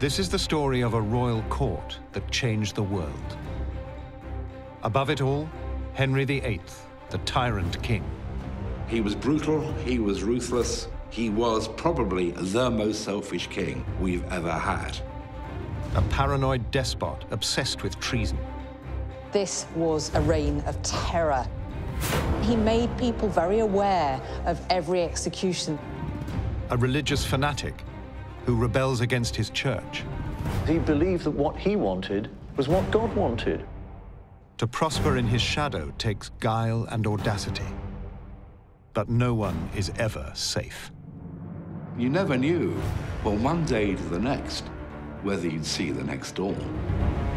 This is the story of a royal court that changed the world. Above it all, Henry VIII, the tyrant king. He was brutal, he was ruthless, he was probably the most selfish king we've ever had. A paranoid despot obsessed with treason. This was a reign of terror. He made people very aware of every execution. A religious fanatic who rebels against his church. He believed that what he wanted was what God wanted. To prosper in his shadow takes guile and audacity. But no one is ever safe. You never knew, from one day to the next, whether you'd see the next dawn.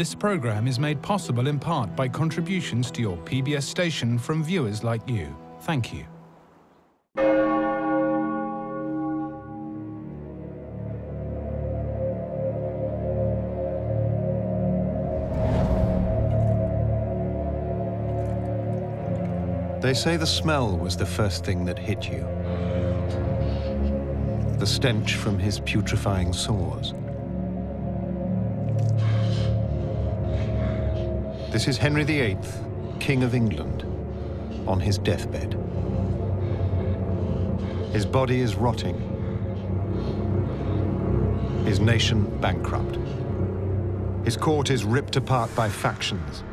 This programme is made possible in part by contributions to your PBS station from viewers like you. Thank you. They say the smell was the first thing that hit you. The stench from his putrefying sores. This is Henry VIII, King of England, on his deathbed. His body is rotting. His nation bankrupt. His court is ripped apart by factions.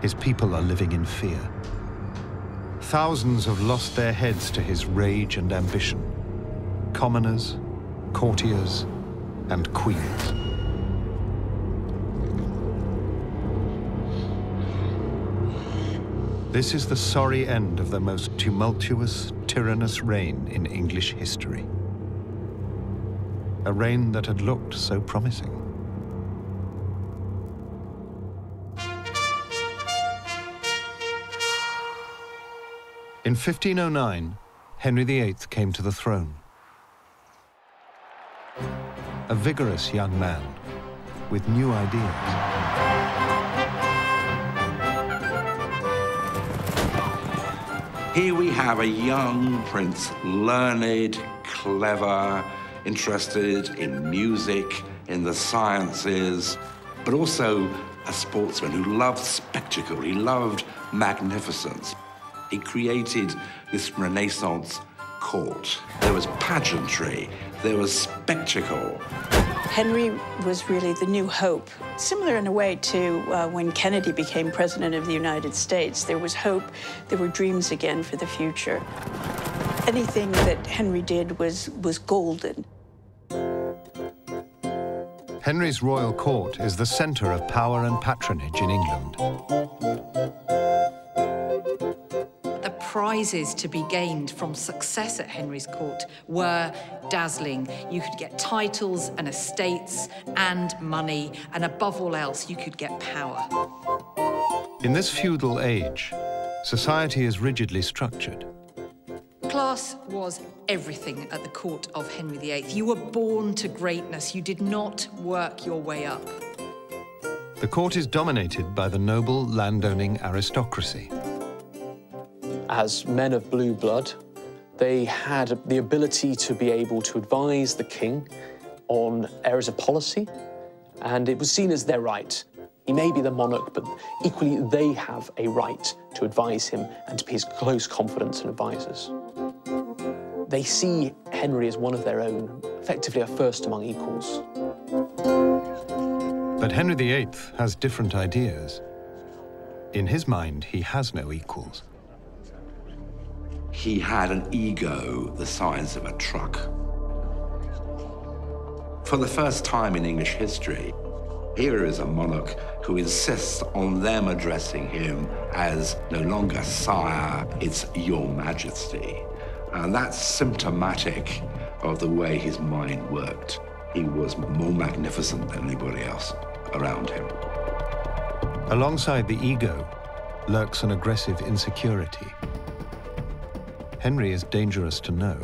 His people are living in fear. Thousands have lost their heads to his rage and ambition. Commoners, courtiers, and queens. This is the sorry end of the most tumultuous, tyrannous reign in English history. A reign that had looked so promising. In 1509, Henry VIII came to the throne. A vigorous young man with new ideas. Here we have a young prince, learned, clever, interested in music, in the sciences, but also a sportsman who loved spectacle. He loved magnificence. He created this Renaissance court. There was pageantry, there was spectacle. Henry was really the new hope. Similar in a way to uh, when Kennedy became president of the United States. There was hope, there were dreams again for the future. Anything that Henry did was, was golden. Henry's royal court is the centre of power and patronage in England. Prizes to be gained from success at Henry's court were dazzling. You could get titles and estates and money, and above all else, you could get power. In this feudal age, society is rigidly structured. Class was everything at the court of Henry VIII. You were born to greatness. You did not work your way up. The court is dominated by the noble landowning aristocracy. As men of blue blood, they had the ability to be able to advise the king on areas of policy, and it was seen as their right. He may be the monarch, but equally they have a right to advise him and to be his close confidants and advisors. They see Henry as one of their own, effectively a first among equals. But Henry VIII has different ideas. In his mind, he has no equals. He had an ego the size of a truck. For the first time in English history, here is a monarch who insists on them addressing him as no longer sire, it's your majesty. And that's symptomatic of the way his mind worked. He was more magnificent than anybody else around him. Alongside the ego lurks an aggressive insecurity. Henry is dangerous to know.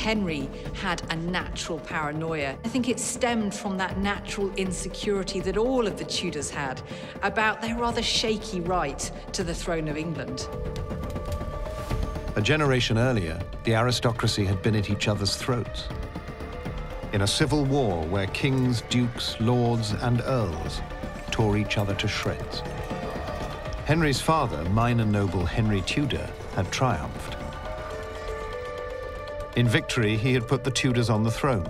Henry had a natural paranoia. I think it stemmed from that natural insecurity that all of the Tudors had about their rather shaky right to the throne of England. A generation earlier, the aristocracy had been at each other's throats. In a civil war where kings, dukes, lords, and earls tore each other to shreds. Henry's father, minor noble Henry Tudor, had triumphed. In victory, he had put the Tudors on the throne.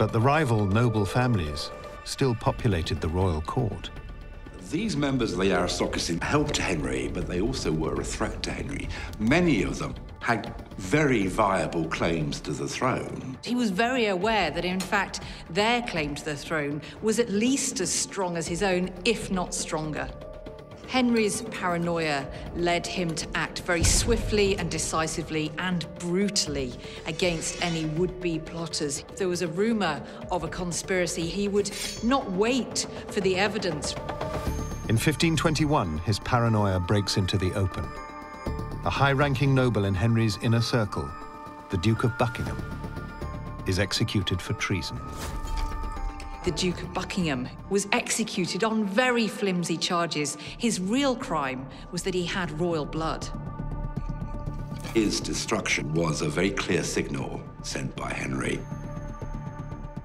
But the rival noble families still populated the royal court. These members of the aristocracy helped Henry, but they also were a threat to Henry. Many of them had very viable claims to the throne. He was very aware that, in fact, their claim to the throne was at least as strong as his own, if not stronger. Henry's paranoia led him to act very swiftly and decisively and brutally against any would-be plotters. If there was a rumor of a conspiracy, he would not wait for the evidence. In 1521, his paranoia breaks into the open. A high-ranking noble in Henry's inner circle, the Duke of Buckingham, is executed for treason the Duke of Buckingham, was executed on very flimsy charges. His real crime was that he had royal blood. His destruction was a very clear signal sent by Henry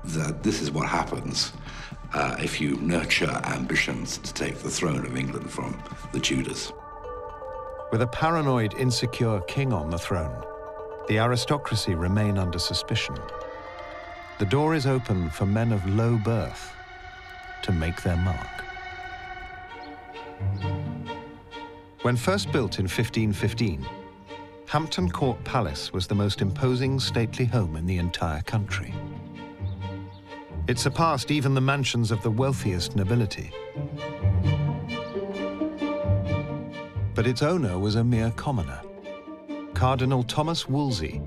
that this is what happens uh, if you nurture ambitions to take the throne of England from the Tudors. With a paranoid, insecure king on the throne, the aristocracy remain under suspicion the door is open for men of low birth to make their mark. When first built in 1515, Hampton Court Palace was the most imposing stately home in the entire country. It surpassed even the mansions of the wealthiest nobility. But its owner was a mere commoner, Cardinal Thomas Wolsey,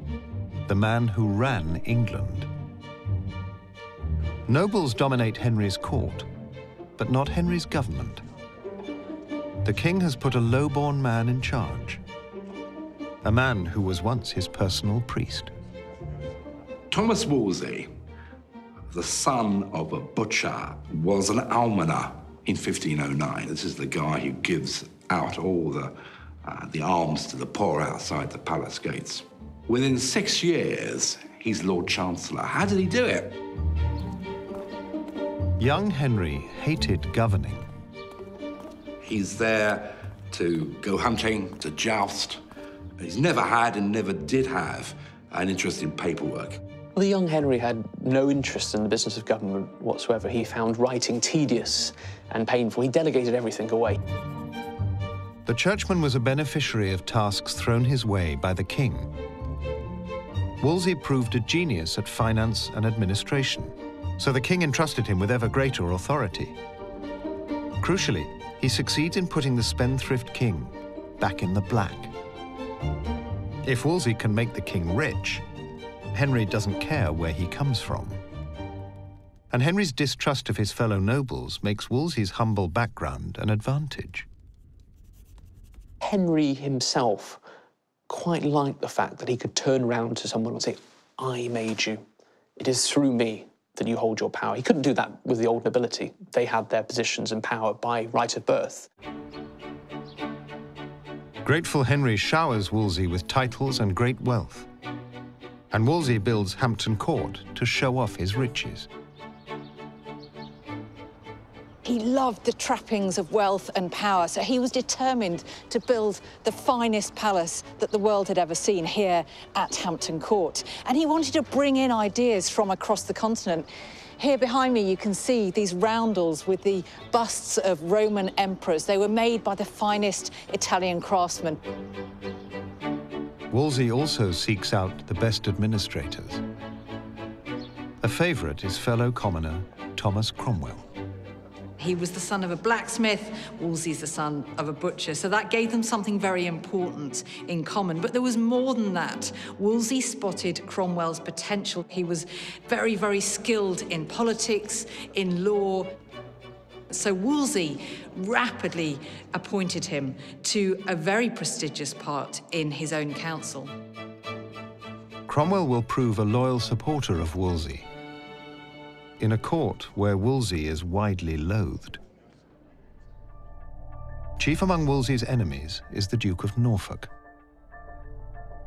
the man who ran England. Nobles dominate Henry's court, but not Henry's government. The king has put a low-born man in charge, a man who was once his personal priest. Thomas Wolsey, the son of a butcher, was an almoner in 1509. This is the guy who gives out all the, uh, the alms to the poor outside the palace gates. Within six years, he's Lord Chancellor. How did he do it? Young Henry hated governing. He's there to go hunting, to joust. He's never had and never did have an interest in paperwork. Well, the young Henry had no interest in the business of government whatsoever. He found writing tedious and painful. He delegated everything away. The churchman was a beneficiary of tasks thrown his way by the king. Wolsey proved a genius at finance and administration so the king entrusted him with ever greater authority. Crucially, he succeeds in putting the spendthrift king back in the black. If Wolsey can make the king rich, Henry doesn't care where he comes from. And Henry's distrust of his fellow nobles makes Wolsey's humble background an advantage. Henry himself quite liked the fact that he could turn around to someone and say, I made you. It is through me that you hold your power. He couldn't do that with the old nobility. They had their positions and power by right of birth. Grateful Henry showers Wolsey with titles and great wealth. And Wolsey builds Hampton Court to show off his riches. He loved the trappings of wealth and power, so he was determined to build the finest palace that the world had ever seen here at Hampton Court. And he wanted to bring in ideas from across the continent. Here behind me, you can see these roundels with the busts of Roman emperors. They were made by the finest Italian craftsmen. Wolsey also seeks out the best administrators. A favourite is fellow commoner Thomas Cromwell. He was the son of a blacksmith, Wolsey's the son of a butcher, so that gave them something very important in common. But there was more than that. Wolsey spotted Cromwell's potential. He was very, very skilled in politics, in law. So Wolsey rapidly appointed him to a very prestigious part in his own council. Cromwell will prove a loyal supporter of Wolsey in a court where Wolsey is widely loathed. Chief among Wolsey's enemies is the Duke of Norfolk.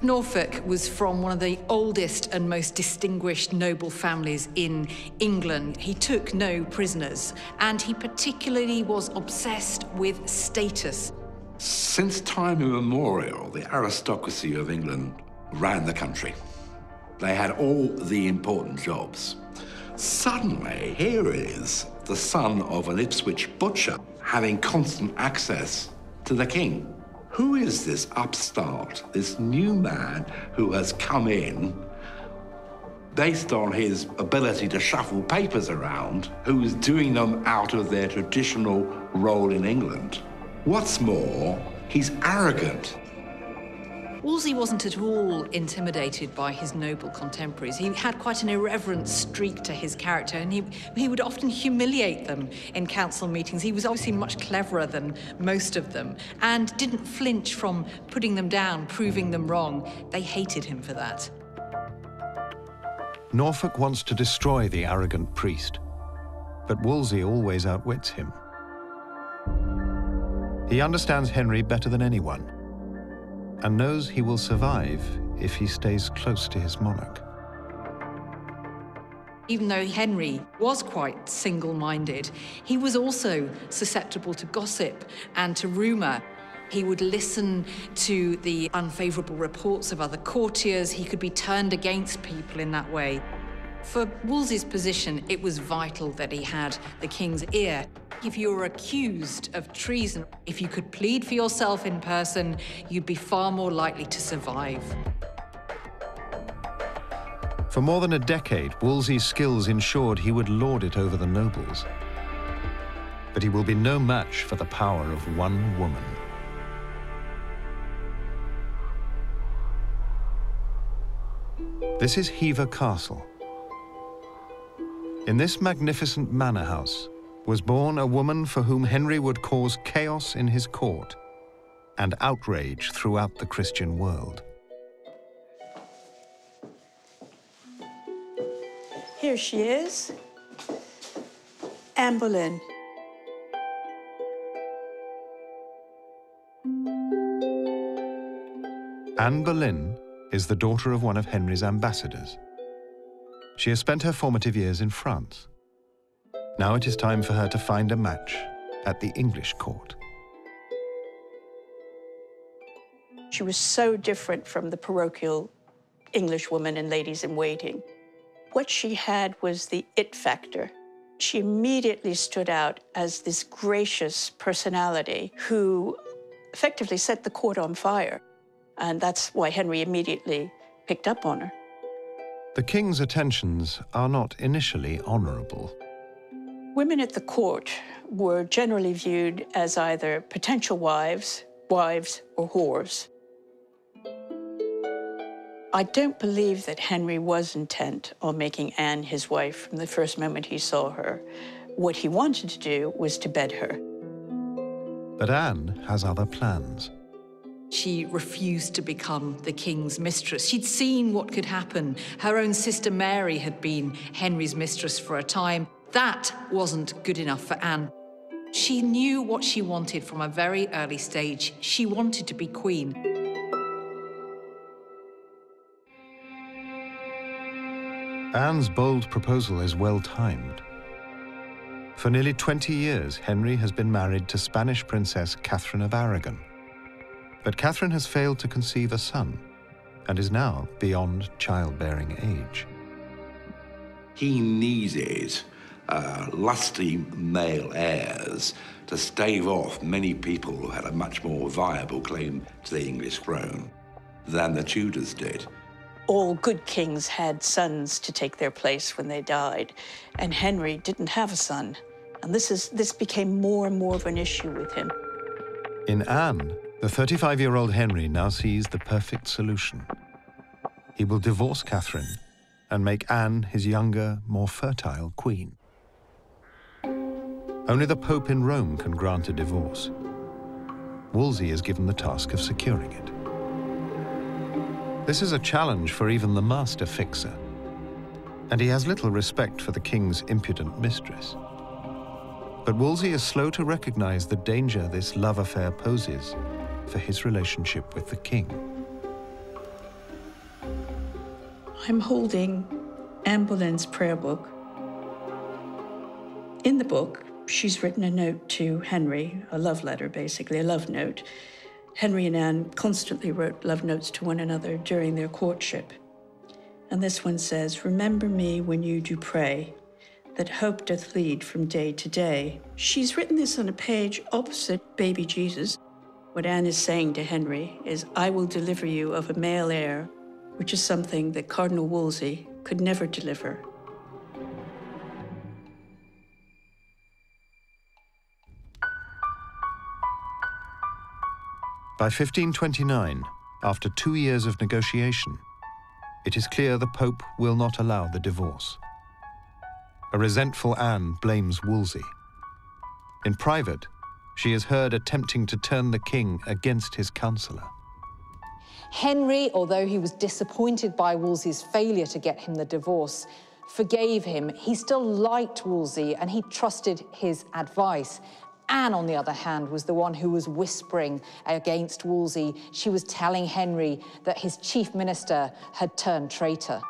Norfolk was from one of the oldest and most distinguished noble families in England. He took no prisoners, and he particularly was obsessed with status. Since time immemorial, the aristocracy of England ran the country. They had all the important jobs. Suddenly, here is the son of an Ipswich butcher having constant access to the king. Who is this upstart, this new man who has come in based on his ability to shuffle papers around, who's doing them out of their traditional role in England? What's more, he's arrogant. Wolsey wasn't at all intimidated by his noble contemporaries. He had quite an irreverent streak to his character, and he, he would often humiliate them in council meetings. He was obviously much cleverer than most of them and didn't flinch from putting them down, proving them wrong. They hated him for that. Norfolk wants to destroy the arrogant priest, but Wolsey always outwits him. He understands Henry better than anyone and knows he will survive if he stays close to his monarch. Even though Henry was quite single minded, he was also susceptible to gossip and to rumour. He would listen to the unfavourable reports of other courtiers. He could be turned against people in that way. For Wolsey's position, it was vital that he had the king's ear. If you were accused of treason, if you could plead for yourself in person, you'd be far more likely to survive. For more than a decade, Wolsey's skills ensured he would lord it over the nobles. But he will be no match for the power of one woman. This is Hever Castle. In this magnificent manor house, was born a woman for whom Henry would cause chaos in his court and outrage throughout the Christian world. Here she is, Anne Boleyn. Anne Boleyn is the daughter of one of Henry's ambassadors. She has spent her formative years in France. Now it is time for her to find a match at the English court. She was so different from the parochial English woman and ladies in waiting. What she had was the it factor. She immediately stood out as this gracious personality who effectively set the court on fire. And that's why Henry immediately picked up on her. The king's attentions are not initially honorable. Women at the court were generally viewed as either potential wives, wives, or whores. I don't believe that Henry was intent on making Anne his wife from the first moment he saw her. What he wanted to do was to bed her. But Anne has other plans. She refused to become the king's mistress. She'd seen what could happen. Her own sister Mary had been Henry's mistress for a time. That wasn't good enough for Anne. She knew what she wanted from a very early stage. She wanted to be queen. Anne's bold proposal is well timed. For nearly 20 years, Henry has been married to Spanish Princess Catherine of Aragon. But Catherine has failed to conceive a son and is now beyond childbearing age. He needed uh, lusty male heirs to stave off many people who had a much more viable claim to the English throne than the Tudors did. All good kings had sons to take their place when they died, and Henry didn't have a son. And this, is, this became more and more of an issue with him. In Anne, the 35-year-old Henry now sees the perfect solution. He will divorce Catherine and make Anne his younger, more fertile queen. Only the Pope in Rome can grant a divorce. Wolsey is given the task of securing it. This is a challenge for even the master fixer, and he has little respect for the king's impudent mistress. But Wolsey is slow to recognize the danger this love affair poses for his relationship with the king. I'm holding Anne Boleyn's prayer book. In the book, she's written a note to Henry, a love letter, basically, a love note. Henry and Anne constantly wrote love notes to one another during their courtship. And this one says, Remember me when you do pray, that hope doth lead from day to day. She's written this on a page opposite baby Jesus. What Anne is saying to Henry is, I will deliver you of a male heir, which is something that Cardinal Wolsey could never deliver. By 1529, after two years of negotiation, it is clear the Pope will not allow the divorce. A resentful Anne blames Wolsey. In private, she is heard attempting to turn the king against his counselor. Henry, although he was disappointed by Wolsey's failure to get him the divorce, forgave him. He still liked Wolsey and he trusted his advice. Anne, on the other hand, was the one who was whispering against Wolsey. She was telling Henry that his chief minister had turned traitor.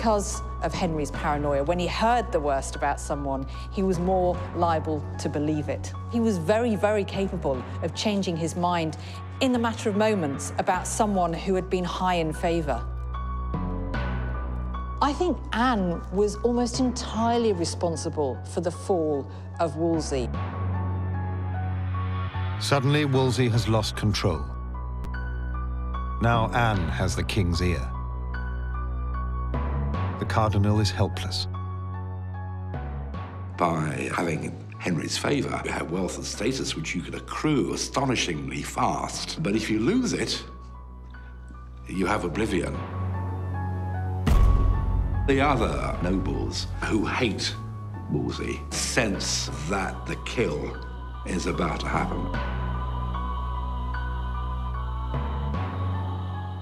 Because of Henry's paranoia, when he heard the worst about someone, he was more liable to believe it. He was very, very capable of changing his mind in the matter of moments about someone who had been high in favour. I think Anne was almost entirely responsible for the fall of Wolsey. Suddenly, Wolsey has lost control. Now Anne has the king's ear. The cardinal is helpless. By having Henry's favour, you have wealth and status which you can accrue astonishingly fast. But if you lose it, you have oblivion. The other nobles who hate Wolsey sense that the kill is about to happen.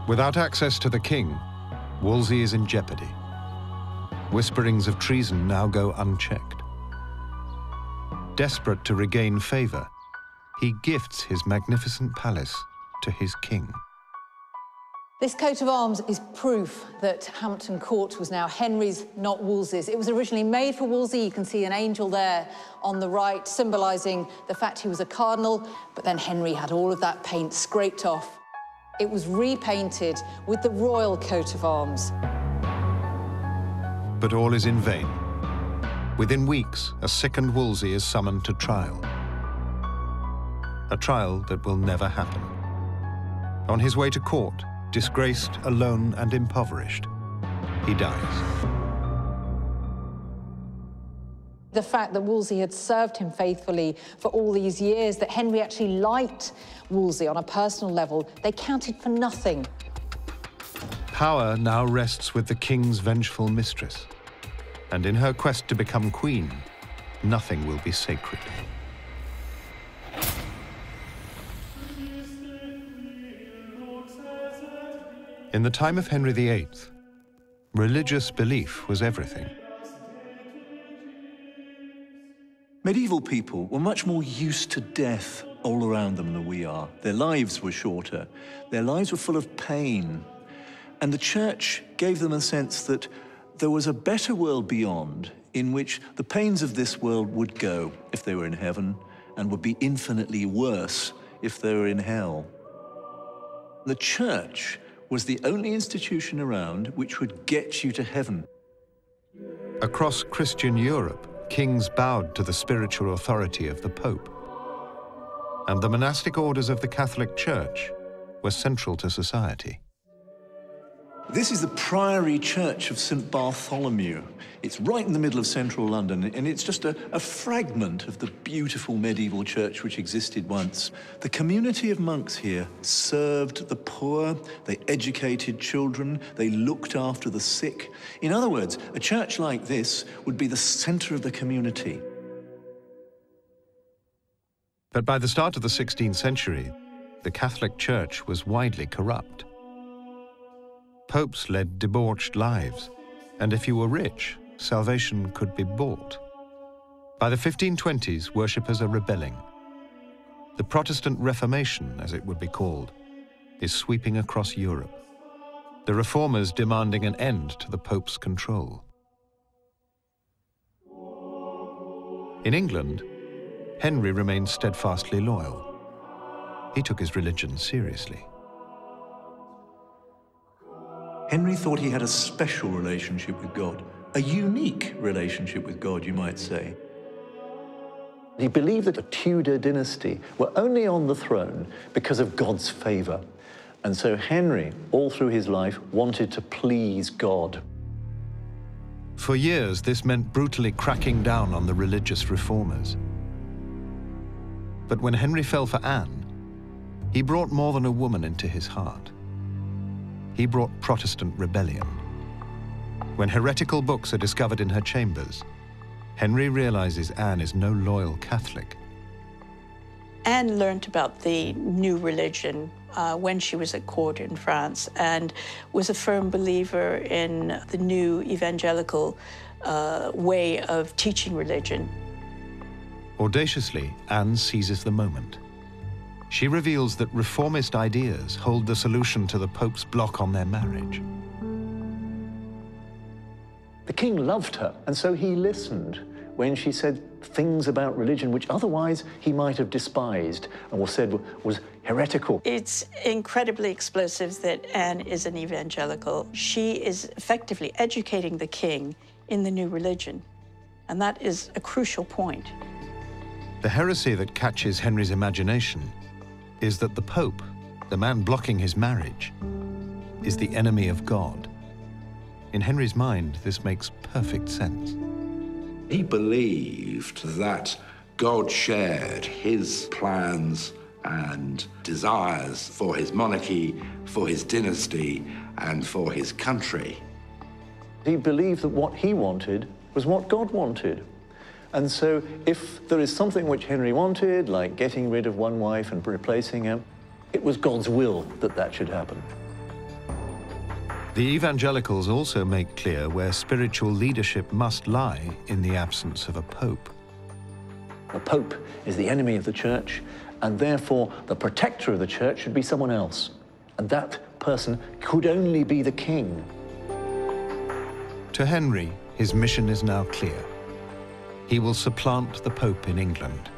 Without access to the king, Wolsey is in jeopardy. Whisperings of treason now go unchecked. Desperate to regain favour, he gifts his magnificent palace to his king. This coat of arms is proof that Hampton Court was now Henry's, not Wolsey's. It was originally made for Wolsey. You can see an angel there on the right, symbolising the fact he was a cardinal, but then Henry had all of that paint scraped off. It was repainted with the royal coat of arms. But all is in vain. Within weeks, a sickened Wolsey is summoned to trial. A trial that will never happen. On his way to court, disgraced, alone, and impoverished, he dies. The fact that Wolsey had served him faithfully for all these years, that Henry actually liked Wolsey on a personal level, they counted for nothing. Power now rests with the king's vengeful mistress, and in her quest to become queen, nothing will be sacred. In the time of Henry VIII, religious belief was everything. Medieval people were much more used to death all around them than we are. Their lives were shorter. Their lives were full of pain. And the church gave them a sense that there was a better world beyond in which the pains of this world would go if they were in heaven and would be infinitely worse if they were in hell. The church was the only institution around which would get you to heaven. Across Christian Europe, kings bowed to the spiritual authority of the Pope. And the monastic orders of the Catholic Church were central to society. This is the Priory Church of St. Bartholomew. It's right in the middle of central London, and it's just a, a, fragment of the beautiful medieval church which existed once. The community of monks here served the poor, they educated children, they looked after the sick. In other words, a church like this would be the center of the community. But by the start of the 16th century, the Catholic Church was widely corrupt. Popes led debauched lives, and if you were rich, salvation could be bought. By the 1520s, worshippers are rebelling. The Protestant Reformation, as it would be called, is sweeping across Europe. The reformers demanding an end to the Pope's control. In England, Henry remained steadfastly loyal. He took his religion seriously. Henry thought he had a special relationship with God, a unique relationship with God, you might say. He believed that the Tudor dynasty were only on the throne because of God's favor. And so Henry, all through his life, wanted to please God. For years, this meant brutally cracking down on the religious reformers. But when Henry fell for Anne, he brought more than a woman into his heart. He brought Protestant rebellion. When heretical books are discovered in her chambers, Henry realizes Anne is no loyal Catholic. Anne learned about the new religion uh, when she was at court in France and was a firm believer in the new evangelical uh, way of teaching religion. Audaciously, Anne seizes the moment. She reveals that reformist ideas hold the solution to the Pope's block on their marriage. The king loved her, and so he listened when she said things about religion which otherwise he might have despised and was said was heretical. It's incredibly explosive that Anne is an evangelical. She is effectively educating the king in the new religion, and that is a crucial point. The heresy that catches Henry's imagination is that the Pope, the man blocking his marriage, is the enemy of God. In Henry's mind, this makes perfect sense. He believed that God shared his plans and desires for his monarchy, for his dynasty, and for his country. He believed that what he wanted was what God wanted. And so if there is something which Henry wanted, like getting rid of one wife and replacing her, it was God's will that that should happen. The evangelicals also make clear where spiritual leadership must lie in the absence of a pope. The pope is the enemy of the church, and therefore the protector of the church should be someone else. And that person could only be the king. To Henry, his mission is now clear he will supplant the Pope in England,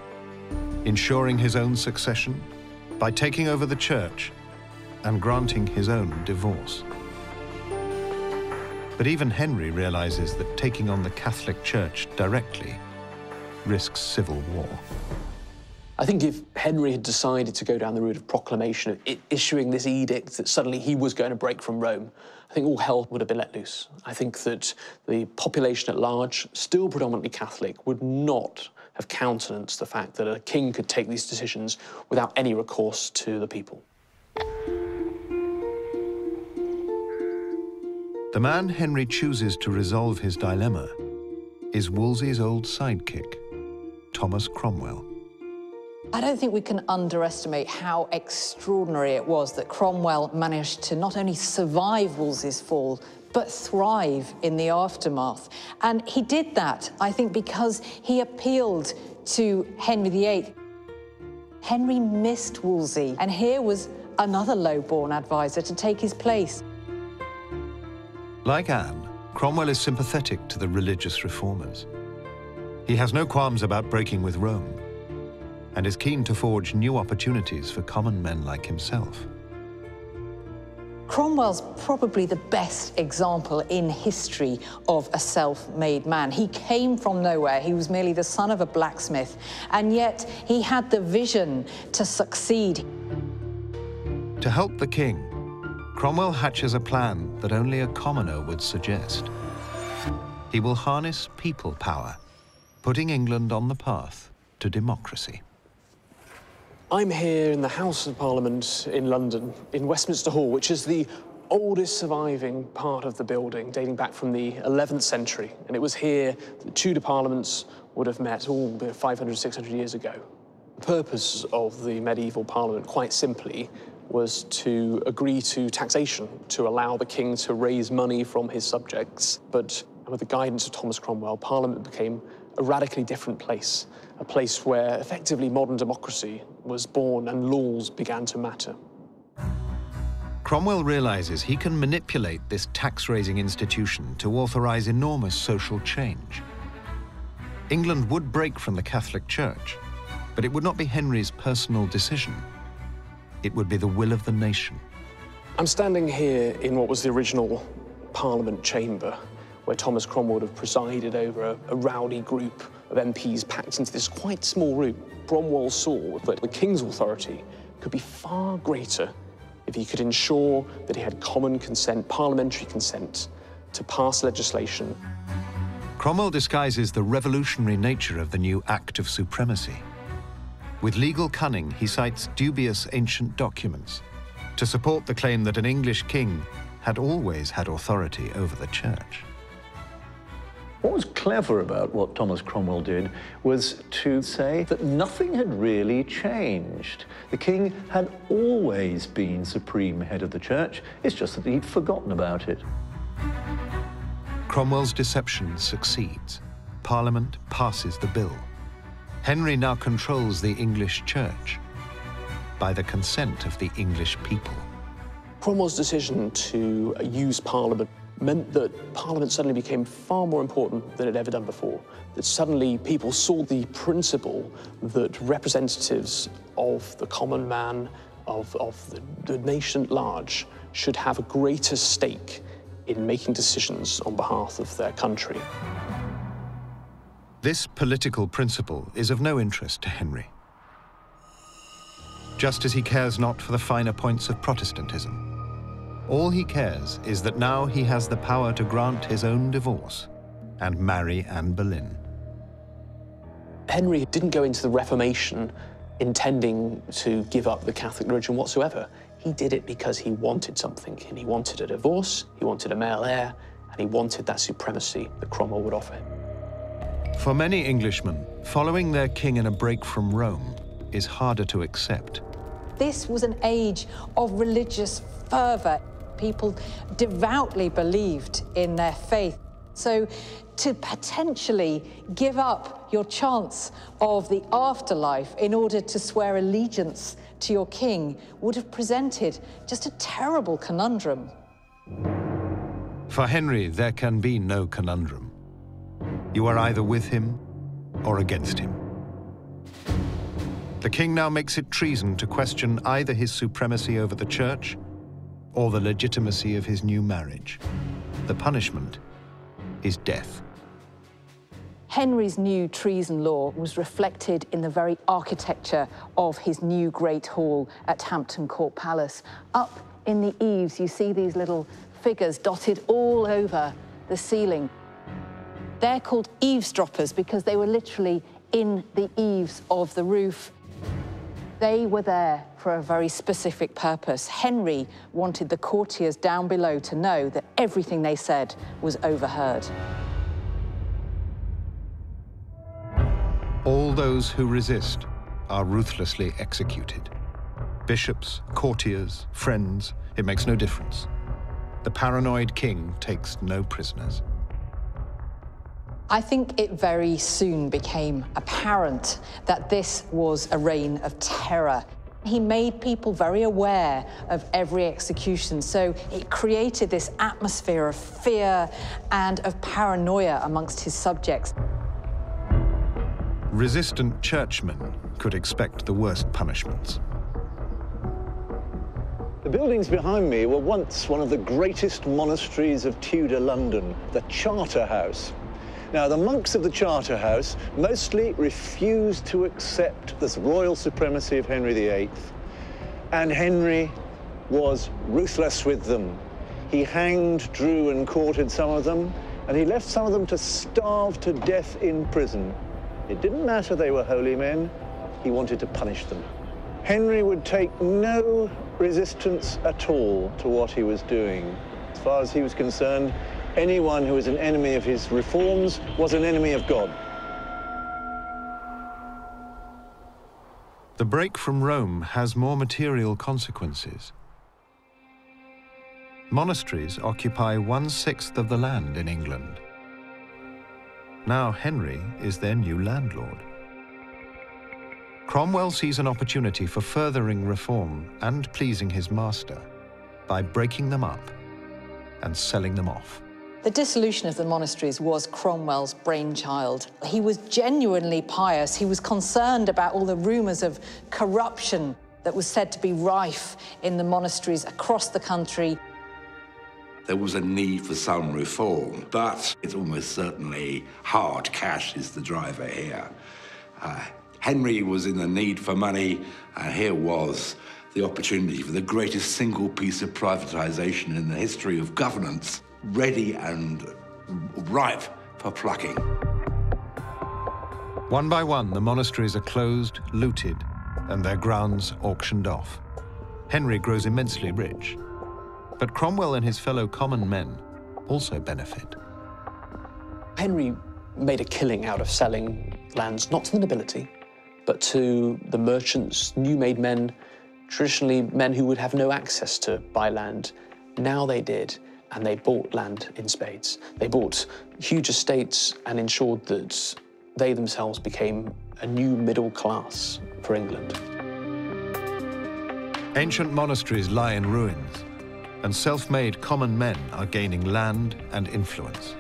ensuring his own succession by taking over the church and granting his own divorce. But even Henry realizes that taking on the Catholic Church directly risks civil war. I think if Henry had decided to go down the route of proclamation, of issuing this edict that suddenly he was going to break from Rome, I think all hell would have been let loose. I think that the population at large, still predominantly Catholic, would not have countenanced the fact that a king could take these decisions without any recourse to the people. The man Henry chooses to resolve his dilemma is Wolsey's old sidekick, Thomas Cromwell. I don't think we can underestimate how extraordinary it was that Cromwell managed to not only survive Wolsey's fall, but thrive in the aftermath. And he did that, I think, because he appealed to Henry VIII. Henry missed Wolsey, and here was another low-born advisor to take his place. Like Anne, Cromwell is sympathetic to the religious reformers. He has no qualms about breaking with Rome and is keen to forge new opportunities for common men like himself. Cromwell's probably the best example in history of a self-made man. He came from nowhere. He was merely the son of a blacksmith, and yet he had the vision to succeed. To help the king, Cromwell hatches a plan that only a commoner would suggest. He will harness people power, putting England on the path to democracy. I'm here in the House of Parliament in London, in Westminster Hall, which is the oldest surviving part of the building, dating back from the 11th century. And it was here the Tudor parliaments would have met all 500, 600 years ago. The purpose of the medieval parliament, quite simply, was to agree to taxation, to allow the king to raise money from his subjects. But with the guidance of Thomas Cromwell, Parliament became a radically different place, a place where effectively modern democracy was born and laws began to matter. Cromwell realizes he can manipulate this tax-raising institution to authorize enormous social change. England would break from the Catholic Church, but it would not be Henry's personal decision. It would be the will of the nation. I'm standing here in what was the original Parliament chamber, where Thomas Cromwell would have presided over a, a rowdy group of MPs packed into this quite small room. Cromwell saw that the King's authority could be far greater if he could ensure that he had common consent, parliamentary consent, to pass legislation. Cromwell disguises the revolutionary nature of the new Act of Supremacy. With legal cunning, he cites dubious ancient documents to support the claim that an English king had always had authority over the church. What was clever about what Thomas Cromwell did was to say that nothing had really changed. The king had always been supreme head of the church, it's just that he'd forgotten about it. Cromwell's deception succeeds. Parliament passes the bill. Henry now controls the English church by the consent of the English people. Cromwell's decision to use Parliament meant that Parliament suddenly became far more important than it ever done before. That suddenly people saw the principle that representatives of the common man, of, of the, the nation at large, should have a greater stake in making decisions on behalf of their country. This political principle is of no interest to Henry. Just as he cares not for the finer points of Protestantism. All he cares is that now he has the power to grant his own divorce and marry Anne Boleyn. Henry didn't go into the Reformation intending to give up the Catholic religion whatsoever. He did it because he wanted something, and he wanted a divorce, he wanted a male heir, and he wanted that supremacy that Cromwell would offer him. For many Englishmen, following their king in a break from Rome is harder to accept. This was an age of religious fervour people devoutly believed in their faith. So to potentially give up your chance of the afterlife in order to swear allegiance to your king would have presented just a terrible conundrum. For Henry, there can be no conundrum. You are either with him or against him. The king now makes it treason to question either his supremacy over the church or the legitimacy of his new marriage. The punishment is death. Henry's new treason law was reflected in the very architecture of his new Great Hall at Hampton Court Palace. Up in the eaves, you see these little figures dotted all over the ceiling. They're called eavesdroppers because they were literally in the eaves of the roof. They were there for a very specific purpose. Henry wanted the courtiers down below to know that everything they said was overheard. All those who resist are ruthlessly executed. Bishops, courtiers, friends, it makes no difference. The paranoid king takes no prisoners. I think it very soon became apparent that this was a reign of terror. He made people very aware of every execution, so it created this atmosphere of fear and of paranoia amongst his subjects. Resistant churchmen could expect the worst punishments. The buildings behind me were once one of the greatest monasteries of Tudor London, the Charterhouse. Now, the monks of the Charterhouse mostly refused to accept this royal supremacy of Henry VIII, and Henry was ruthless with them. He hanged, drew, and quartered some of them, and he left some of them to starve to death in prison. It didn't matter they were holy men, he wanted to punish them. Henry would take no resistance at all to what he was doing. As far as he was concerned, anyone who was an enemy of his reforms was an enemy of God. The break from Rome has more material consequences. Monasteries occupy one-sixth of the land in England. Now Henry is their new landlord. Cromwell sees an opportunity for furthering reform and pleasing his master by breaking them up and selling them off. The dissolution of the monasteries was Cromwell's brainchild. He was genuinely pious. He was concerned about all the rumours of corruption that was said to be rife in the monasteries across the country. There was a need for some reform, but it's almost certainly hard cash is the driver here. Uh, Henry was in the need for money, and here was the opportunity for the greatest single piece of privatization in the history of governance ready and ripe for plucking. One by one, the monasteries are closed, looted, and their grounds auctioned off. Henry grows immensely rich. But Cromwell and his fellow common men also benefit. Henry made a killing out of selling lands not to the nobility, but to the merchants, new made men, traditionally men who would have no access to buy land. Now they did and they bought land in spades. They bought huge estates and ensured that they themselves became a new middle class for England. Ancient monasteries lie in ruins, and self-made common men are gaining land and influence.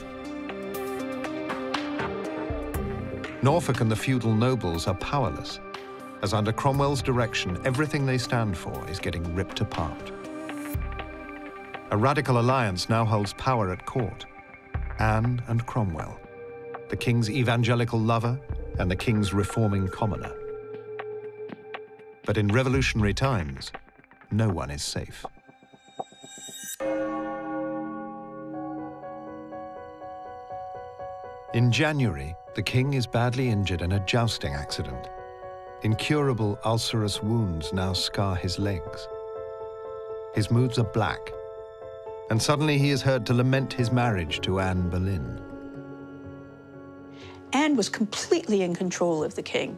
Norfolk and the feudal nobles are powerless, as under Cromwell's direction, everything they stand for is getting ripped apart. A radical alliance now holds power at court. Anne and Cromwell, the king's evangelical lover and the king's reforming commoner. But in revolutionary times, no one is safe. In January, the king is badly injured in a jousting accident. Incurable ulcerous wounds now scar his legs. His moods are black and suddenly he is heard to lament his marriage to Anne Boleyn. Anne was completely in control of the king.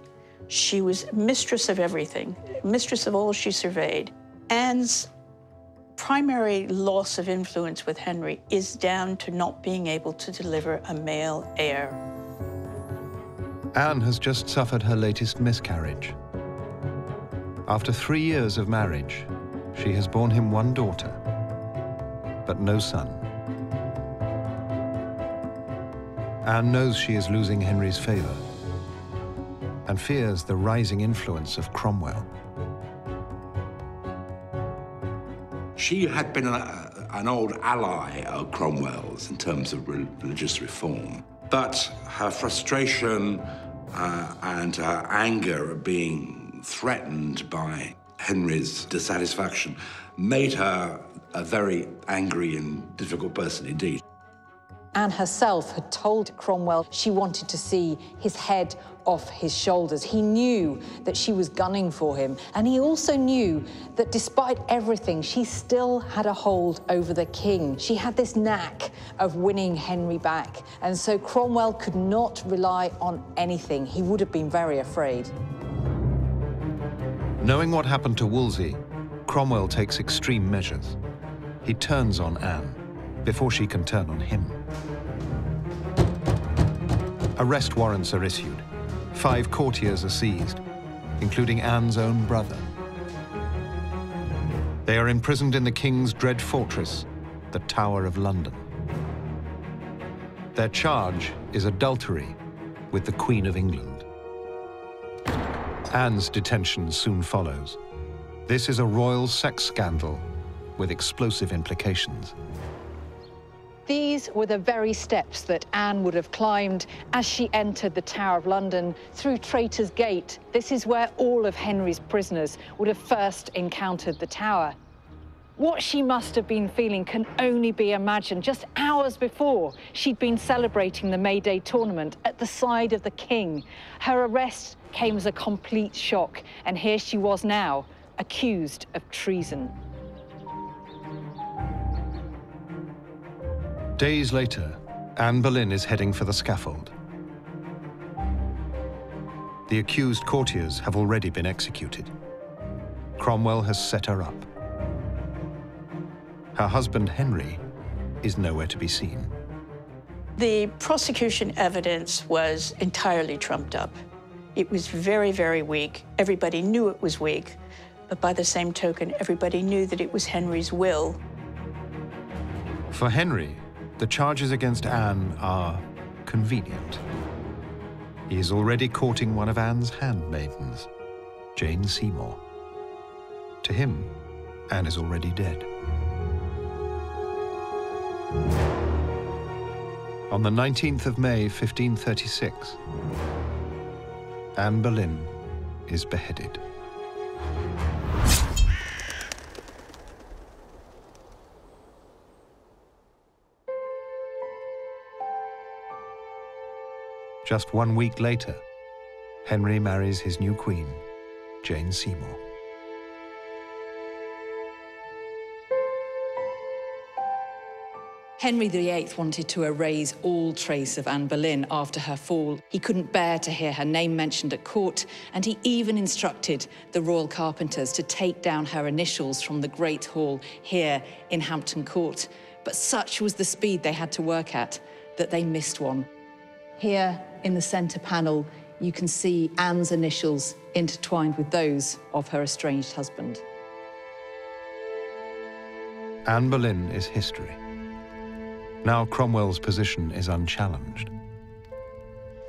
She was mistress of everything, mistress of all she surveyed. Anne's primary loss of influence with Henry is down to not being able to deliver a male heir. Anne has just suffered her latest miscarriage. After three years of marriage, she has borne him one daughter but no son. Anne knows she is losing Henry's favor and fears the rising influence of Cromwell. She had been a, an old ally of Cromwell's in terms of religious reform, but her frustration uh, and her anger at being threatened by Henry's dissatisfaction made her a very angry and difficult person indeed. Anne herself had told Cromwell she wanted to see his head off his shoulders. He knew that she was gunning for him, and he also knew that despite everything, she still had a hold over the king. She had this knack of winning Henry back, and so Cromwell could not rely on anything. He would have been very afraid. Knowing what happened to Wolsey, Cromwell takes extreme measures. He turns on Anne before she can turn on him. Arrest warrants are issued. Five courtiers are seized, including Anne's own brother. They are imprisoned in the king's dread fortress, the Tower of London. Their charge is adultery with the Queen of England. Anne's detention soon follows. This is a royal sex scandal with explosive implications. These were the very steps that Anne would have climbed as she entered the Tower of London through Traitor's Gate. This is where all of Henry's prisoners would have first encountered the tower. What she must have been feeling can only be imagined. Just hours before, she'd been celebrating the May Day tournament at the side of the king. Her arrest came as a complete shock, and here she was now, accused of treason. Days later, Anne Boleyn is heading for the scaffold. The accused courtiers have already been executed. Cromwell has set her up. Her husband, Henry, is nowhere to be seen. The prosecution evidence was entirely trumped up. It was very, very weak. Everybody knew it was weak, but by the same token, everybody knew that it was Henry's will. For Henry, the charges against Anne are convenient. He is already courting one of Anne's handmaidens, Jane Seymour. To him, Anne is already dead. On the 19th of May, 1536, Anne Boleyn is beheaded. Just one week later, Henry marries his new queen, Jane Seymour. Henry VIII wanted to erase all trace of Anne Boleyn after her fall. He couldn't bear to hear her name mentioned at court, and he even instructed the royal carpenters to take down her initials from the Great Hall here in Hampton Court. But such was the speed they had to work at that they missed one. Here in the centre panel, you can see Anne's initials intertwined with those of her estranged husband. Anne Boleyn is history. Now Cromwell's position is unchallenged.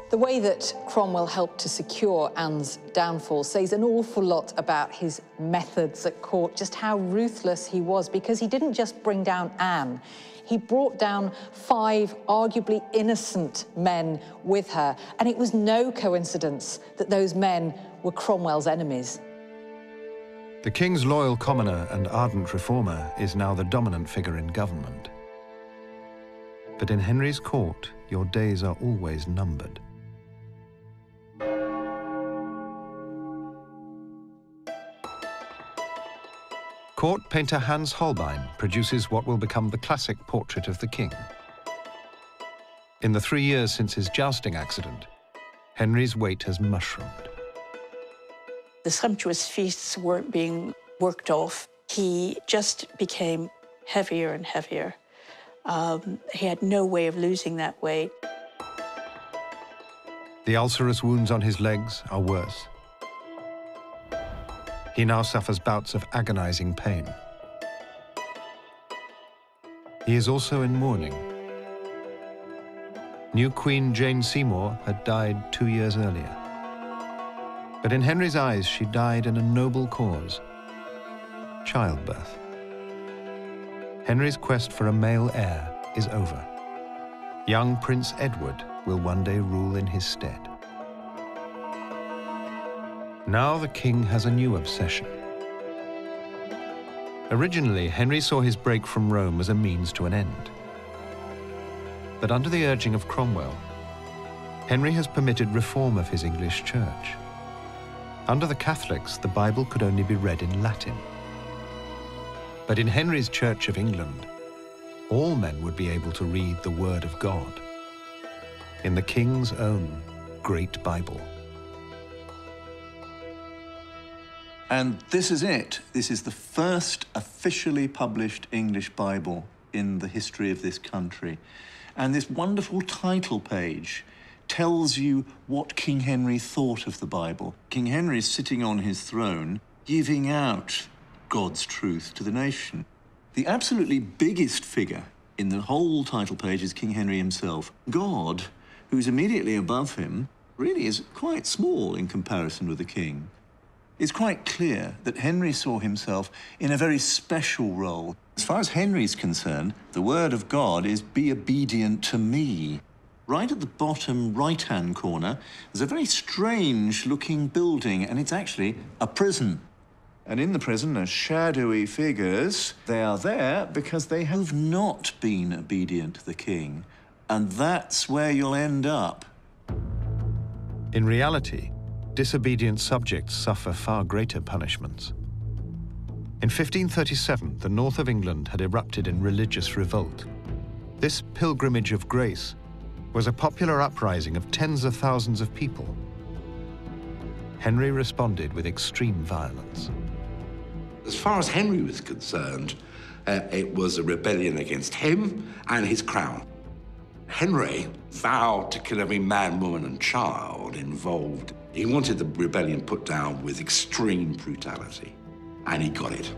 The way that Cromwell helped to secure Anne's downfall says an awful lot about his methods at court, just how ruthless he was, because he didn't just bring down Anne, he brought down five arguably innocent men with her, and it was no coincidence that those men were Cromwell's enemies. The king's loyal commoner and ardent reformer is now the dominant figure in government. But in Henry's court, your days are always numbered. Court painter Hans Holbein produces what will become the classic portrait of the king. In the three years since his jousting accident, Henry's weight has mushroomed. The sumptuous feasts weren't being worked off. He just became heavier and heavier. Um, he had no way of losing that weight. The ulcerous wounds on his legs are worse. He now suffers bouts of agonizing pain. He is also in mourning. New Queen Jane Seymour had died two years earlier. But in Henry's eyes, she died in a noble cause childbirth. Henry's quest for a male heir is over. Young Prince Edward will one day rule in his stead. Now the king has a new obsession. Originally, Henry saw his break from Rome as a means to an end. But under the urging of Cromwell, Henry has permitted reform of his English church. Under the Catholics, the Bible could only be read in Latin. But in Henry's Church of England, all men would be able to read the Word of God in the King's own great Bible. And this is it. This is the first officially published English Bible in the history of this country. And this wonderful title page tells you what King Henry thought of the Bible. King Henry is sitting on his throne, giving out God's truth to the nation. The absolutely biggest figure in the whole title page is King Henry himself. God, who's immediately above him, really is quite small in comparison with the king. It's quite clear that Henry saw himself in a very special role. As far as Henry's concerned, the word of God is be obedient to me. Right at the bottom right-hand corner, there's a very strange looking building, and it's actually a prison. And in the prison are shadowy figures. They are there because they have not been obedient to the king. And that's where you'll end up. In reality, disobedient subjects suffer far greater punishments. In 1537, the north of England had erupted in religious revolt. This pilgrimage of grace was a popular uprising of tens of thousands of people. Henry responded with extreme violence. As far as Henry was concerned, uh, it was a rebellion against him and his crown. Henry vowed to kill every man, woman, and child involved. He wanted the rebellion put down with extreme brutality, and he got it.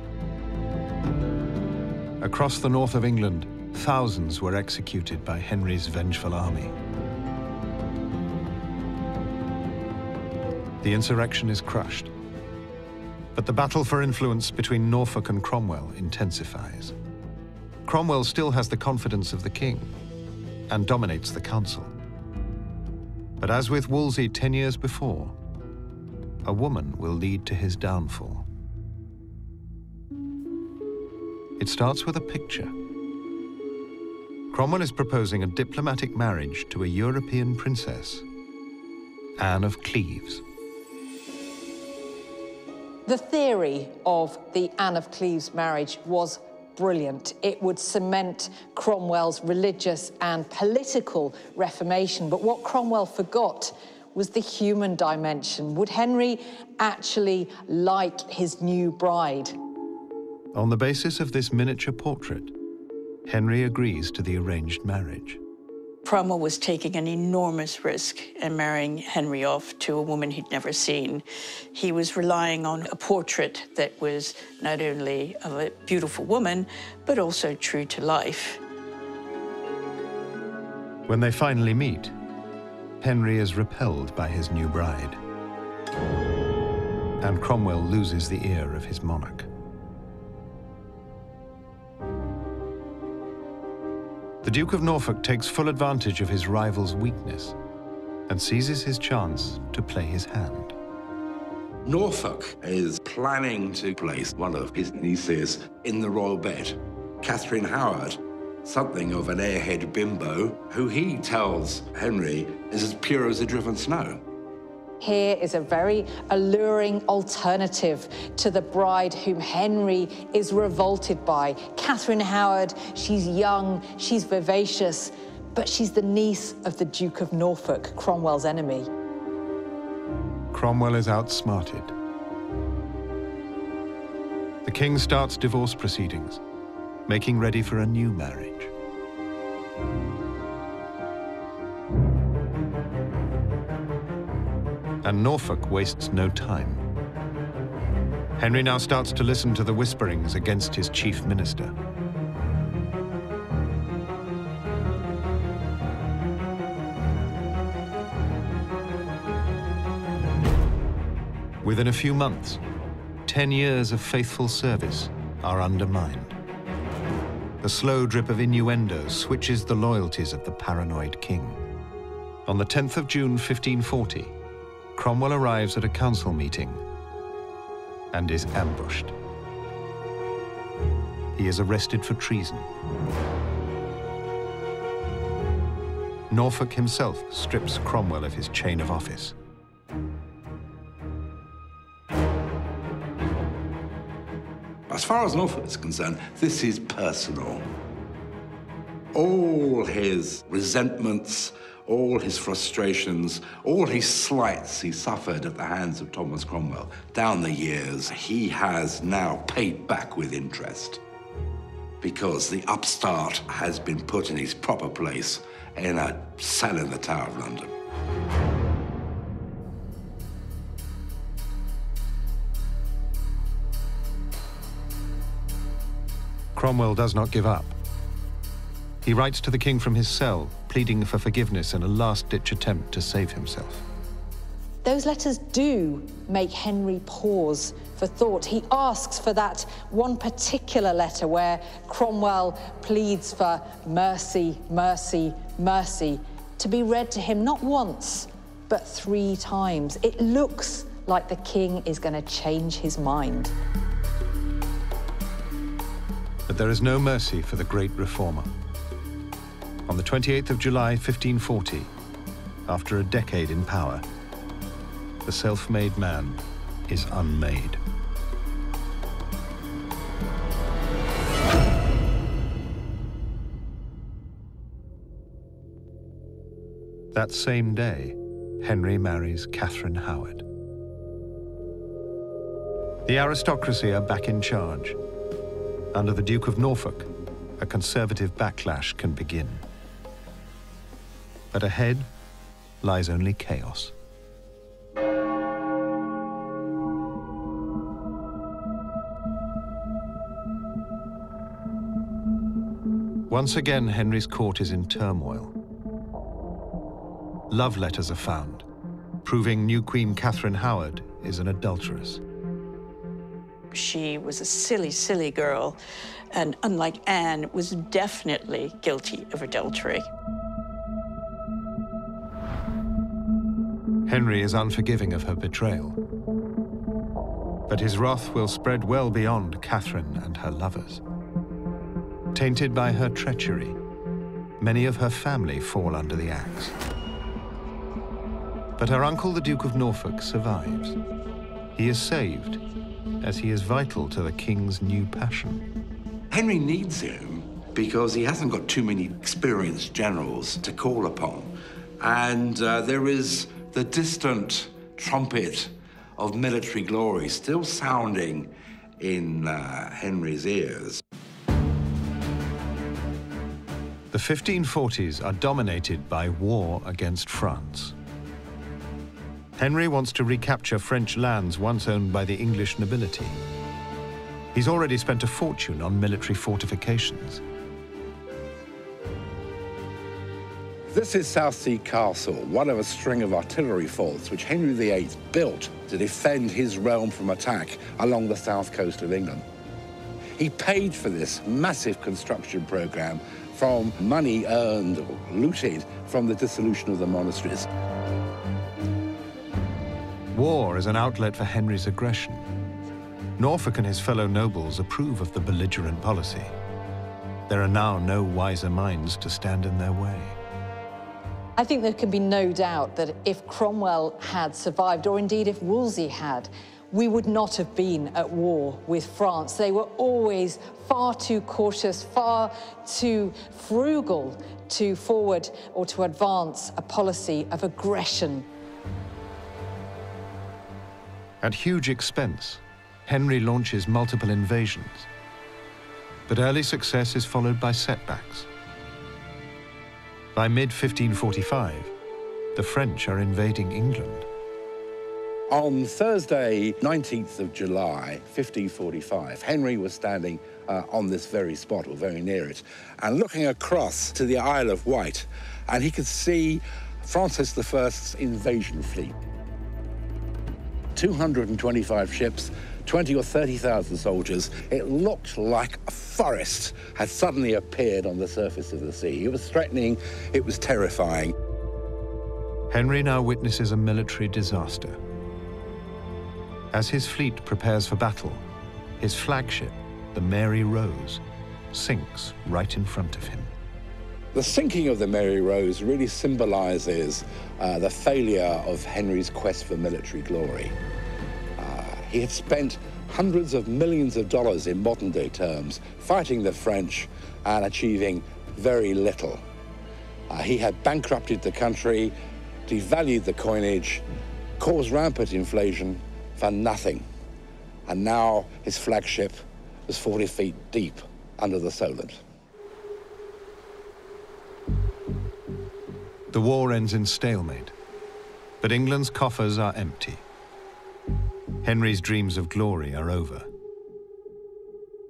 Across the north of England, thousands were executed by Henry's vengeful army. The insurrection is crushed. But the battle for influence between Norfolk and Cromwell intensifies. Cromwell still has the confidence of the king and dominates the council. But as with Wolsey 10 years before, a woman will lead to his downfall. It starts with a picture. Cromwell is proposing a diplomatic marriage to a European princess, Anne of Cleves. The theory of the Anne of Cleves marriage was brilliant. It would cement Cromwell's religious and political reformation. But what Cromwell forgot was the human dimension. Would Henry actually like his new bride? On the basis of this miniature portrait, Henry agrees to the arranged marriage. Cromwell was taking an enormous risk in marrying Henry off to a woman he'd never seen. He was relying on a portrait that was not only of a beautiful woman, but also true to life. When they finally meet, Henry is repelled by his new bride. And Cromwell loses the ear of his monarch. The Duke of Norfolk takes full advantage of his rival's weakness and seizes his chance to play his hand. Norfolk is planning to place one of his nieces in the royal bed. Catherine Howard, something of an airhead bimbo, who he tells Henry is as pure as the driven snow. Here is a very alluring alternative to the bride whom Henry is revolted by. Catherine Howard, she's young, she's vivacious, but she's the niece of the Duke of Norfolk, Cromwell's enemy. Cromwell is outsmarted. The king starts divorce proceedings, making ready for a new marriage. And Norfolk wastes no time. Henry now starts to listen to the whisperings against his chief minister. Within a few months, 10 years of faithful service are undermined. The slow drip of innuendo switches the loyalties of the paranoid king. On the 10th of June 1540, Cromwell arrives at a council meeting and is ambushed. He is arrested for treason. Norfolk himself strips Cromwell of his chain of office. As far as Norfolk is concerned, this is personal. All his resentments, all his frustrations, all his slights he suffered at the hands of Thomas Cromwell down the years, he has now paid back with interest. Because the upstart has been put in his proper place in a cell in the Tower of London. Cromwell does not give up. He writes to the king from his cell, pleading for forgiveness in a last-ditch attempt to save himself. Those letters do make Henry pause for thought. He asks for that one particular letter where Cromwell pleads for mercy, mercy, mercy, to be read to him not once, but three times. It looks like the king is going to change his mind. But there is no mercy for the great reformer on the 28th of July 1540, after a decade in power, the self-made man is unmade. That same day, Henry marries Catherine Howard. The aristocracy are back in charge. Under the Duke of Norfolk, a conservative backlash can begin. But ahead lies only chaos. Once again, Henry's court is in turmoil. Love letters are found, proving new Queen Catherine Howard is an adulteress. She was a silly, silly girl, and unlike Anne, was definitely guilty of adultery. Henry is unforgiving of her betrayal. But his wrath will spread well beyond Catherine and her lovers. Tainted by her treachery, many of her family fall under the axe. But her uncle, the Duke of Norfolk, survives. He is saved, as he is vital to the king's new passion. Henry needs him because he hasn't got too many experienced generals to call upon. And uh, there is the distant trumpet of military glory still sounding in uh, Henry's ears. The 1540s are dominated by war against France. Henry wants to recapture French lands once owned by the English nobility. He's already spent a fortune on military fortifications. This is Southsea Castle, one of a string of artillery forts which Henry VIII built to defend his realm from attack along the south coast of England. He paid for this massive construction program from money earned or looted from the dissolution of the monasteries. War is an outlet for Henry's aggression. Norfolk and his fellow nobles approve of the belligerent policy. There are now no wiser minds to stand in their way. I think there can be no doubt that if Cromwell had survived, or indeed if Wolsey had, we would not have been at war with France. They were always far too cautious, far too frugal to forward or to advance a policy of aggression. At huge expense, Henry launches multiple invasions. But early success is followed by setbacks. By mid-1545, the French are invading England. On Thursday, 19th of July, 1545, Henry was standing uh, on this very spot, or very near it, and looking across to the Isle of Wight, and he could see Francis I's invasion fleet. 225 ships, 20 or 30,000 soldiers. It looked like a forest had suddenly appeared on the surface of the sea. It was threatening, it was terrifying. Henry now witnesses a military disaster. As his fleet prepares for battle, his flagship, the Mary Rose, sinks right in front of him. The sinking of the Mary Rose really symbolizes uh, the failure of Henry's quest for military glory. Uh, he had spent hundreds of millions of dollars in modern day terms fighting the French and achieving very little. Uh, he had bankrupted the country, devalued the coinage, caused rampant inflation for nothing. And now his flagship was 40 feet deep under the Solent. The war ends in stalemate, but England's coffers are empty. Henry's dreams of glory are over.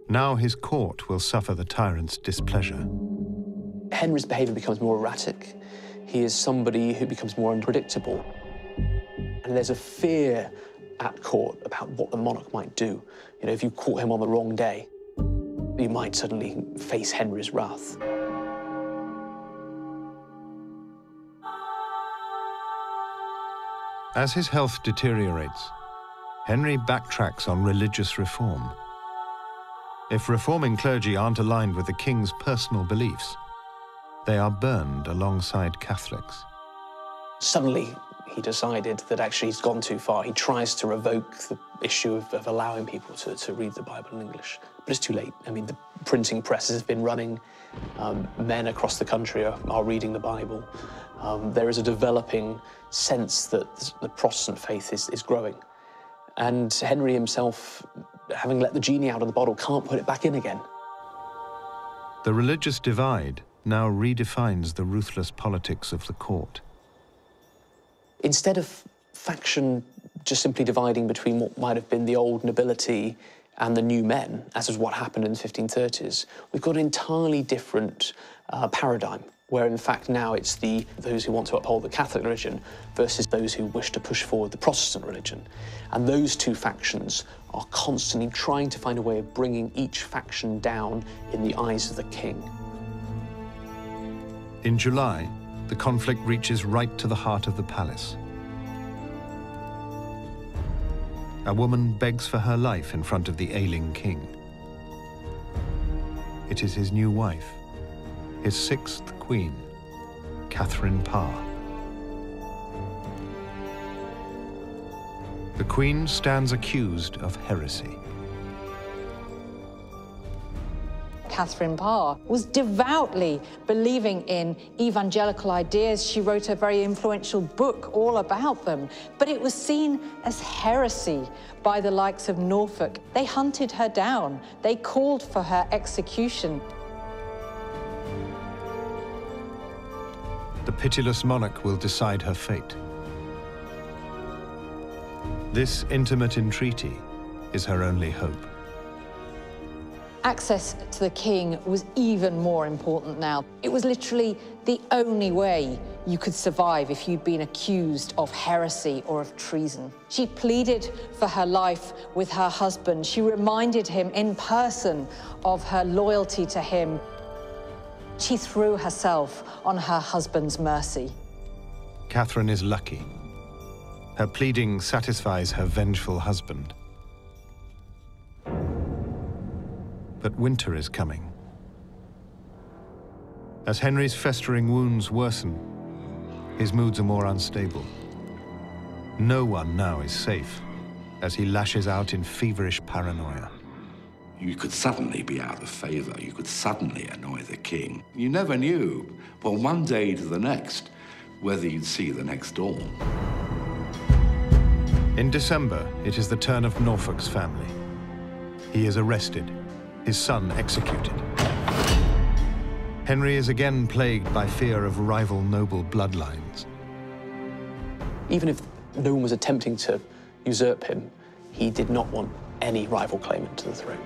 Now his court will suffer the tyrant's displeasure. Henry's behavior becomes more erratic. He is somebody who becomes more unpredictable. And there's a fear at court about what the monarch might do. You know, if you caught him on the wrong day, you might suddenly face Henry's wrath. As his health deteriorates, Henry backtracks on religious reform. If reforming clergy aren't aligned with the king's personal beliefs, they are burned alongside Catholics. Suddenly, he decided that actually he's gone too far. He tries to revoke the issue of, of allowing people to, to read the Bible in English. But it's too late. I mean, the printing press has been running. Um, men across the country are, are reading the Bible. Um, there is a developing sense that the Protestant faith is, is growing. And Henry himself, having let the genie out of the bottle, can't put it back in again. The religious divide now redefines the ruthless politics of the court. Instead of faction just simply dividing between what might have been the old nobility and the new men, as is what happened in the 1530s, we've got an entirely different uh, paradigm where in fact now it's the those who want to uphold the Catholic religion versus those who wish to push forward the Protestant religion. And those two factions are constantly trying to find a way of bringing each faction down in the eyes of the king. In July, the conflict reaches right to the heart of the palace. A woman begs for her life in front of the ailing king. It is his new wife, his sixth queen, Catherine Parr. The queen stands accused of heresy. Catherine Parr was devoutly believing in evangelical ideas. She wrote a very influential book all about them, but it was seen as heresy by the likes of Norfolk. They hunted her down. They called for her execution. The pitiless monarch will decide her fate. This intimate entreaty is her only hope access to the king was even more important now. It was literally the only way you could survive if you'd been accused of heresy or of treason. She pleaded for her life with her husband. She reminded him in person of her loyalty to him. She threw herself on her husband's mercy. Catherine is lucky. Her pleading satisfies her vengeful husband. That winter is coming. As Henry's festering wounds worsen, his moods are more unstable. No one now is safe as he lashes out in feverish paranoia. You could suddenly be out of favor. You could suddenly annoy the king. You never knew, from one day to the next, whether you'd see the next dawn. In December, it is the turn of Norfolk's family. He is arrested his son executed. Henry is again plagued by fear of rival noble bloodlines. Even if no one was attempting to usurp him, he did not want any rival claimant to the throne.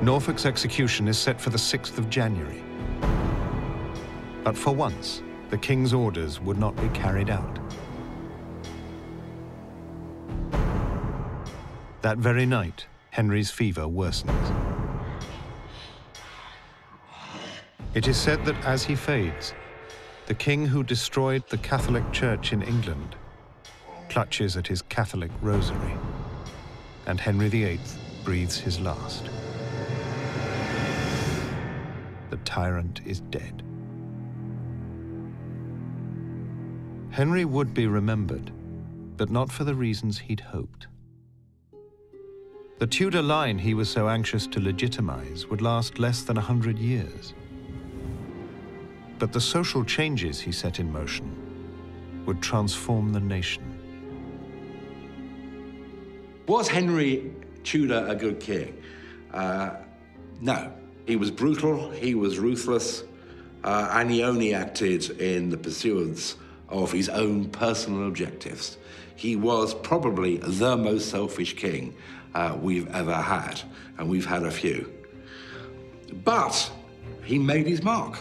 Norfolk's execution is set for the 6th of January. But for once, the king's orders would not be carried out. That very night, Henry's fever worsens. It is said that as he fades, the king who destroyed the Catholic Church in England clutches at his Catholic rosary, and Henry VIII breathes his last. The tyrant is dead. Henry would be remembered, but not for the reasons he'd hoped. The Tudor line he was so anxious to legitimize would last less than a hundred years. But the social changes he set in motion would transform the nation. Was Henry Tudor a good king? Uh, no. He was brutal, he was ruthless, uh, and he only acted in the pursuance of his own personal objectives. He was probably the most selfish king uh, we've ever had, and we've had a few. But he made his mark.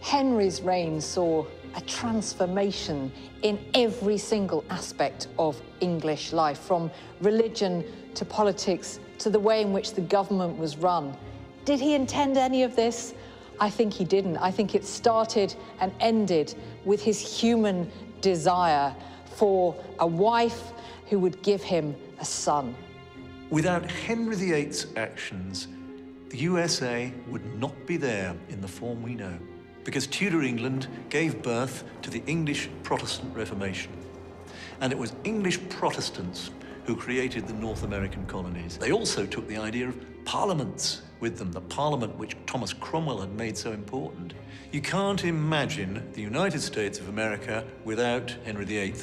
Henry's reign saw a transformation in every single aspect of English life, from religion to politics to the way in which the government was run. Did he intend any of this? I think he didn't. I think it started and ended with his human desire for a wife who would give him a son. Without Henry VIII's actions, the USA would not be there in the form we know, because Tudor England gave birth to the English Protestant Reformation. And it was English Protestants who created the North American colonies. They also took the idea of parliaments with them, the parliament which Thomas Cromwell had made so important. You can't imagine the United States of America without Henry VIII.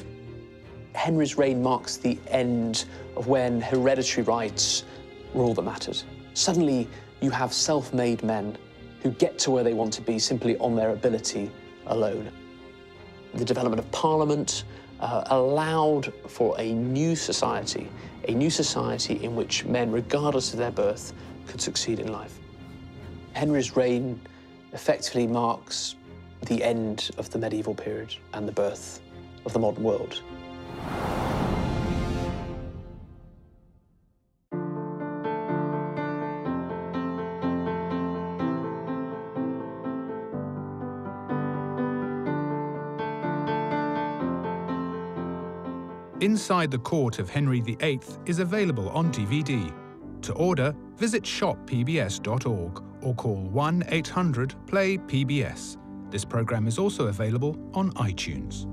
Henry's reign marks the end of when hereditary rights were all that mattered. Suddenly, you have self-made men who get to where they want to be simply on their ability alone. The development of Parliament uh, allowed for a new society, a new society in which men, regardless of their birth, could succeed in life. Henry's reign effectively marks the end of the medieval period and the birth of the modern world. Inside the Court of Henry VIII is available on DVD. To order, visit shoppbs.org or call 1 800 PLAY PBS. This program is also available on iTunes.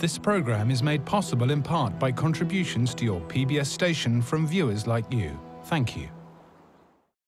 This program is made possible in part by contributions to your PBS station from viewers like you. Thank you.